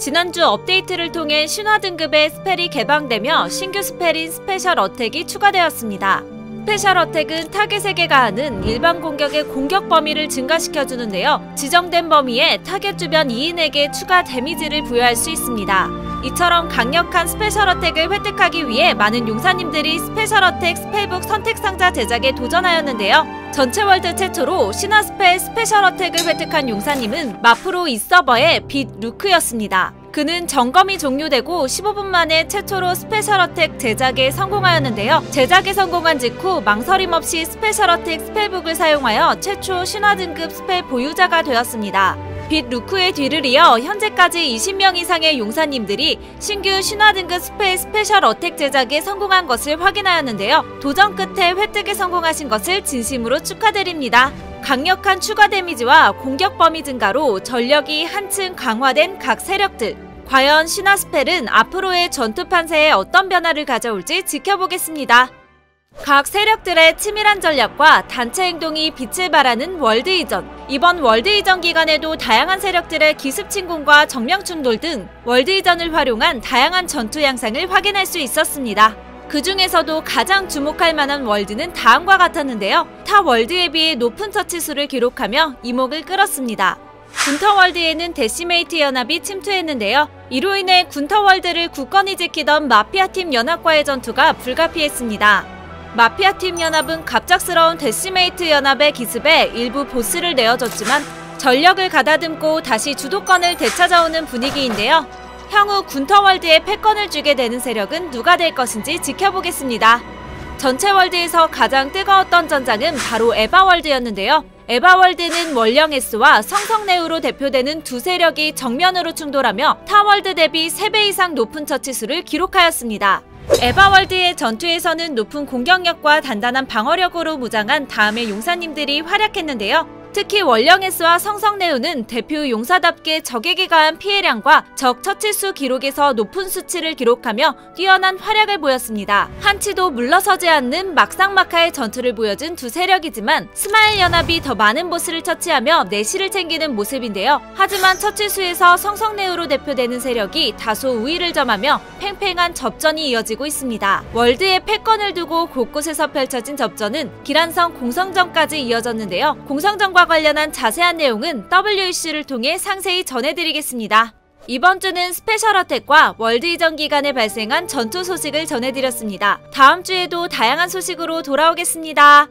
지난주 업데이트를 통해 신화 등급의 spell이 개방되며 신규 spell인 special attack이 추가되었습니다. special attack은 타겟에게 가하는 일반 공격의 공격 범위를 증가시켜주는데요. 지정된 범위에 타겟 주변 2인에게 추가 데미지를 부여할 수 있습니다. 이처럼 강력한 special attack을 획득하기 위해 많은 용사님들이 special attack spell book 선택 상자 제작에 도전하였는데요. 전체 월드 최초로 신화 spell special attack을 획득한 용사님은 마프르 이 서버의 빛 루크였습니다. 그는 점검이 종료되고 15분 만에 최초로 special attack 제작에 성공하였는데요. 제작에 성공한 직후 망설임 없이 special attack spell book을 사용하여 최초 신화 등급 spell 보유자가 되었습니다. 빛 루크의 뒤를 이어 현재까지 20명 이상의 용사님들이 신규 신화 등급 spell special attack 제작에 성공한 것을 확인하였는데요. 도전 끝에 획득에 성공하신 것을 진심으로 축하드립니다. 강력한 추가 데미지와 공격 범위 증가로 전력이 한층 강화된 각 세력들. 과연 신화 spell은 앞으로의 전투 판세에 어떤 변화를 가져올지 지켜보겠습니다. 각 세력들의 치밀한 전략과 단체 행동이 빛을 발하는 월드 이전. 이번 월드 이전 기간에도 다양한 세력들의 기습 침공과 정면 충돌 등 월드 이전을 활용한 다양한 전투 양상을 확인할 수 있었습니다. 그 중에서도 가장 주목할 만한 월드는 다음과 같았는데요. 타 월드에 비해 높은 처치수를 기록하며 이목을 끌었습니다. 군터월드에는 데시메이트 연합이 침투했는데요. 이로 인해 군터월드를 굳건히 지키던 마피아팀 연합과의 전투가 불가피했습니다. 마피아팀 연합은 갑작스러운 데시메이트 연합의 기습에 일부 보스를 내어줬지만 전력을 가다듬고 다시 주도권을 되찾아오는 분위기인데요. 향후 군터월드에 패권을 쥐게 되는 세력은 누가 될 것인지 지켜보겠습니다. 전체 월드에서 가장 뜨거웠던 전장은 바로 에바월드였는데요. 에바월드는 월령에스와 성성네우로 대표되는 두 세력이 정면으로 충돌하며 타월드 대비 3배 이상 높은 처치수를 기록하였습니다. 에바월드의 전투에서는 높은 공격력과 단단한 방어력으로 무장한 다음의 용사님들이 활약했는데요. 특히 월령에스와 성성네우는 대표 용사답게 적에게 가한 피해량과 적 처치수 기록에서 높은 수치를 기록하며 뛰어난 활약을 보였습니다. 한치도 물러서지 않는 막상막하의 전투를 보여준 두 세력이지만 스마일 연합이 더 많은 보스를 처치하며 내실을 챙기는 모습인데요. 하지만 처치수에서 성성네우로 대표되는 세력이 다소 우위를 점하며 팽팽한 접전이 이어지고 있습니다. 월드의 패권을 두고 곳곳에서 펼쳐진 접전은 기란성 공성전까지 이어졌는데요. 공성전과 과 관련한 자세한 내용은 WEC를 통해 상세히 전해드리겠습니다. 이번 주는 special attack과 월드 이전 기간에 발생한 전투 소식을 전해드렸습니다. 다음 주에도 다양한 소식으로 돌아오겠습니다.